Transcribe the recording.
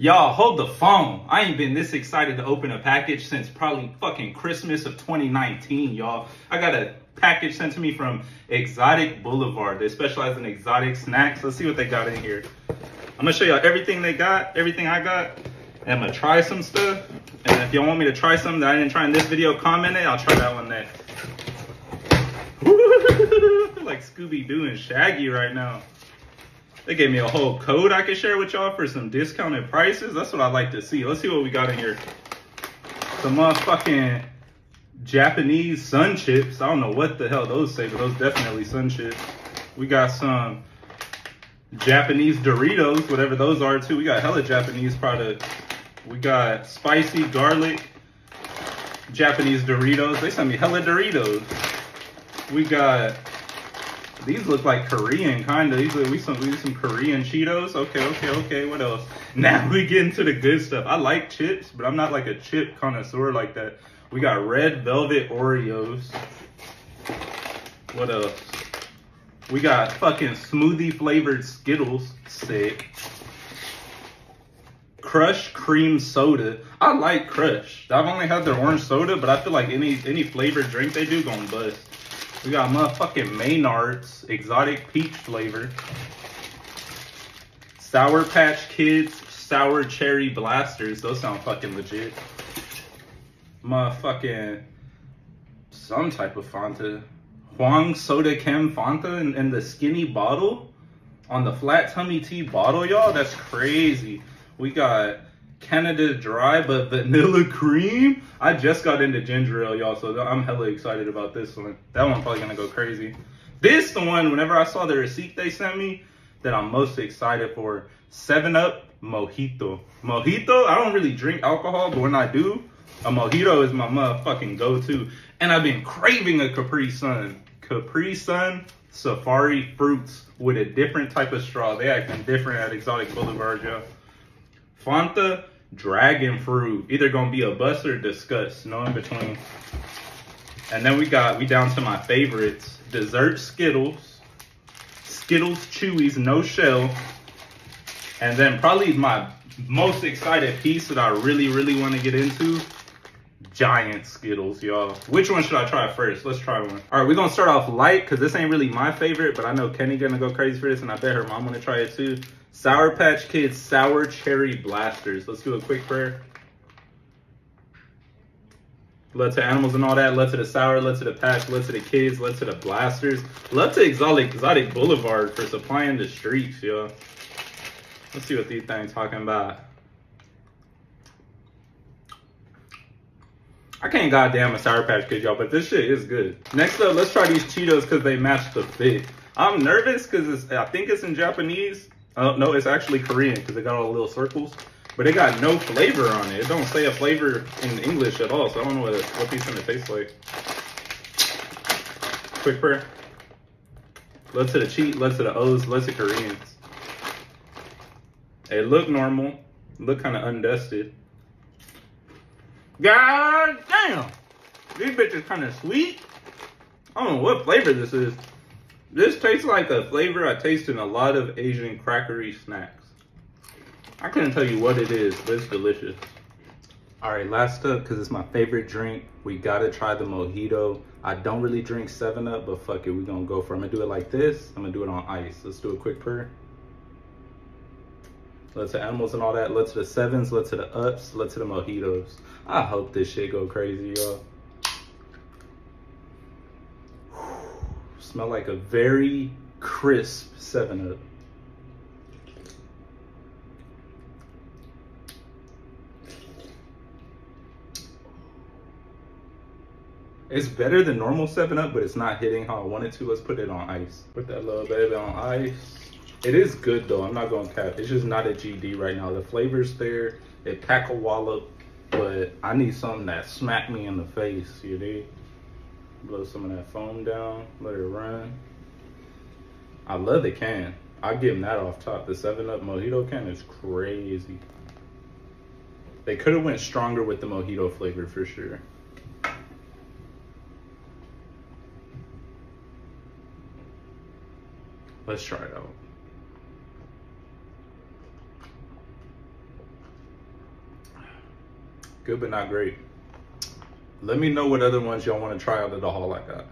Y'all, hold the phone. I ain't been this excited to open a package since probably fucking Christmas of 2019, y'all. I got a package sent to me from Exotic Boulevard. They specialize in exotic snacks. Let's see what they got in here. I'm gonna show y'all everything they got, everything I got. And I'm gonna try some stuff. And if y'all want me to try something that I didn't try in this video, comment it. I'll try that one next. like Scooby-Doo and Shaggy right now. They gave me a whole code I could share with y'all for some discounted prices. That's what I like to see. Let's see what we got in here. Some uh, motherfucking Japanese sun chips. I don't know what the hell those say, but those definitely sun chips. We got some Japanese Doritos, whatever those are too. We got hella Japanese products. We got spicy garlic Japanese Doritos. They sent me hella Doritos. We got these look like Korean, kind of. These are we some we some Korean Cheetos. Okay, okay, okay. What else? Now we get into the good stuff. I like chips, but I'm not like a chip connoisseur like that. We got red velvet Oreos. What else? We got fucking smoothie flavored Skittles. Sick. Crush cream soda. I like Crush. I've only had their orange soda, but I feel like any any flavored drink they do gonna bust. We got motherfucking Maynard's exotic peach flavor. Sour Patch Kids sour cherry blasters. Those sound fucking legit. Motherfucking some type of Fanta. Huang Soda Chem Fanta in, in the skinny bottle on the flat tummy tea bottle, y'all. That's crazy. We got Canada Dry, but vanilla cream. I just got into ginger ale, y'all, so I'm hella excited about this one. That one probably gonna go crazy. This the one, whenever I saw the receipt they sent me, that I'm most excited for. 7-Up Mojito. Mojito, I don't really drink alcohol, but when I do, a mojito is my motherfucking go-to. And I've been craving a Capri Sun. Capri Sun Safari Fruits with a different type of straw. They acting different at Exotic Boulevard, y'all. Fanta Dragon Fruit. Either gonna be a bust or disgust. No in between. And then we got, we down to my favorites. Dessert Skittles. Skittles Chewies, no shell. And then probably my most excited piece that I really, really want to get into. Giant Skittles, y'all. Which one should I try first? Let's try one. All right, we're gonna start off light because this ain't really my favorite, but I know Kenny gonna go crazy for this and I bet her mom gonna try it too. Sour Patch Kids Sour Cherry Blasters. Let's do a quick prayer. Love to animals and all that. Love to the sour. Love to the patch. Love to the kids. Love to the blasters. Love to Exotic, Exotic Boulevard for supplying the streets, y'all. Let's see what these things talking about. I can't goddamn a Sour Patch Kid, y'all, but this shit is good. Next up, let's try these Cheetos because they match the fit. I'm nervous because I think it's in Japanese. Oh, no, it's actually Korean because it got all the little circles. But it got no flavor on it. It don't say a flavor in English at all, so I don't know what, what these gonna taste like. Quick prayer. Let's to the cheat, let's to the O's, let's to Koreans. It look normal, look kind of undusted. God damn! These bitches kind of sweet. I don't know what flavor this is. This tastes like a flavor I taste in a lot of Asian crackery snacks. I couldn't tell you what it is, but it's delicious. All right, last up, because it's my favorite drink, we gotta try the mojito. I don't really drink 7-Up, but fuck it, we gonna go for it. I'm gonna do it like this. I'm gonna do it on ice. Let's do a quick prayer. Let's to animals and all that. Let's to the sevens, let's to the ups, let's to the mojitos. I hope this shit go crazy, y'all. Smell like a very crisp 7-Up. It's better than normal 7-Up, but it's not hitting how I wanted to. Let's put it on ice. Put that little baby on ice. It is good though, I'm not gonna cap. It's just not a GD right now. The flavor's there, it pack a wallop, but I need something that smack me in the face, you dig? Blow some of that foam down, let it run. I love the can. I give them that off top. The 7-Up Mojito can is crazy. They could have went stronger with the mojito flavor for sure. Let's try it out. Good but not great. Let me know what other ones y'all want to try out of the haul I got.